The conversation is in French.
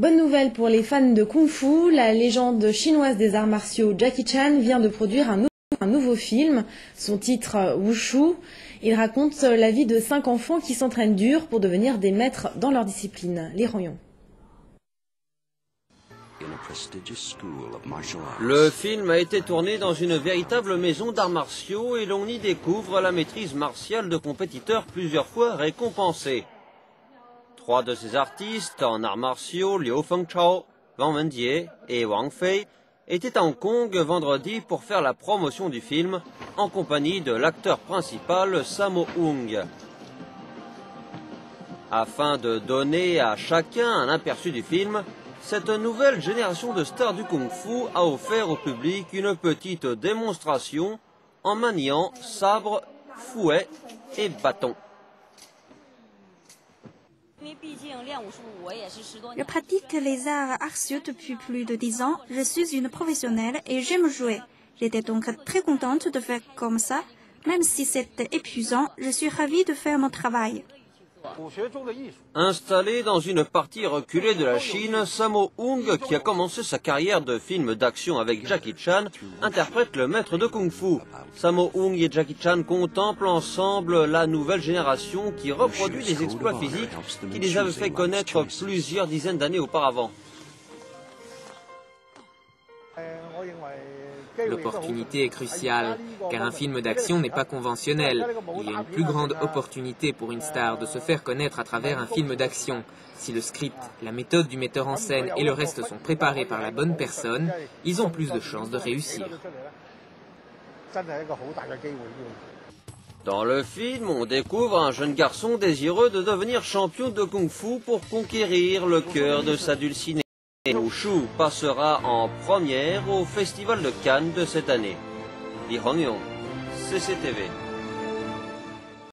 Bonne nouvelle pour les fans de Kung Fu, la légende chinoise des arts martiaux Jackie Chan vient de produire un, un nouveau film, son titre Wushu. Il raconte la vie de cinq enfants qui s'entraînent dur pour devenir des maîtres dans leur discipline, les Royons. Le film a été tourné dans une véritable maison d'arts martiaux et l'on y découvre la maîtrise martiale de compétiteurs plusieurs fois récompensés. Trois de ces artistes en arts martiaux, Liu Fengchao, Wang Wenjie et Wang Fei, étaient à Hong Kong vendredi pour faire la promotion du film en compagnie de l'acteur principal Sammo Hung. Afin de donner à chacun un aperçu du film, cette nouvelle génération de stars du kung-fu a offert au public une petite démonstration en maniant sabre, fouet et bâton. Je pratique les arts martiaux depuis plus de dix ans. Je suis une professionnelle et j'aime jouer. J'étais donc très contente de faire comme ça. Même si c'était épuisant, je suis ravie de faire mon travail. Installé dans une partie reculée de la Chine, Sammo Hung, qui a commencé sa carrière de film d'action avec Jackie Chan, interprète le maître de Kung Fu. Sammo Hung et Jackie Chan contemplent ensemble la nouvelle génération qui reproduit des exploits physiques qui les avaient fait connaître plusieurs dizaines d'années auparavant. L'opportunité est cruciale, car un film d'action n'est pas conventionnel. Il y a une plus grande opportunité pour une star de se faire connaître à travers un film d'action. Si le script, la méthode du metteur en scène et le reste sont préparés par la bonne personne, ils ont plus de chances de réussir. Dans le film, on découvre un jeune garçon désireux de devenir champion de kung-fu pour conquérir le cœur de sa dulcinée. Wushu passera en première au Festival de Cannes de cette année. Li Hongyong, CCTV.